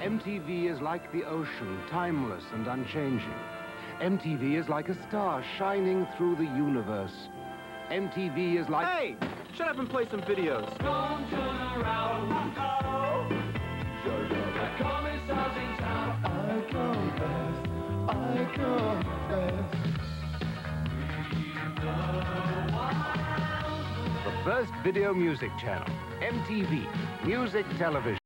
MTV is like the ocean, timeless and unchanging. MTV is like a star shining through the universe. MTV is like... Hey! Shut up and play some videos. Don't turn around. The first video music channel, MTV, music television.